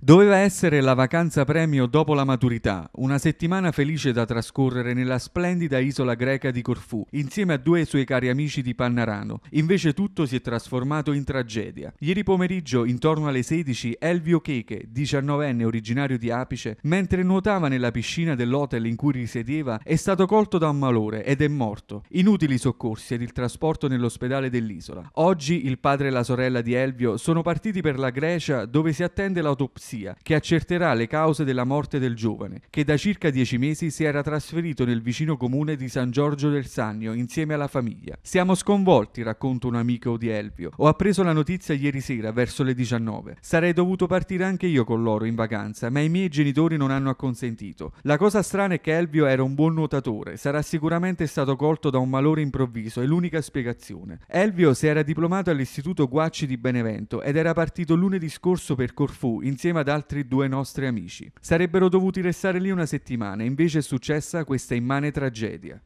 Doveva essere la vacanza premio dopo la maturità, una settimana felice da trascorrere nella splendida isola greca di Corfù, insieme a due suoi cari amici di Pannarano. Invece tutto si è trasformato in tragedia. Ieri pomeriggio, intorno alle 16, Elvio Cheche, 19enne originario di Apice, mentre nuotava nella piscina dell'hotel in cui risiedeva, è stato colto da un malore ed è morto. Inutili soccorsi ed il trasporto nell'ospedale dell'isola. Oggi il padre e la sorella di Elvio sono partiti per la Grecia dove si attende l'autopsia autopsia che accerterà le cause della morte del giovane, che da circa dieci mesi si era trasferito nel vicino comune di San Giorgio del Sannio insieme alla famiglia. Siamo sconvolti, racconta un amico di Elvio. Ho appreso la notizia ieri sera, verso le 19. Sarei dovuto partire anche io con loro in vacanza, ma i miei genitori non hanno acconsentito. La cosa strana è che Elvio era un buon nuotatore, sarà sicuramente stato colto da un malore improvviso, è l'unica spiegazione. Elvio si era diplomato all'Istituto Guacci di Benevento ed era partito lunedì scorso per Corfù insieme ad altri due nostri amici. Sarebbero dovuti restare lì una settimana, invece è successa questa immane tragedia.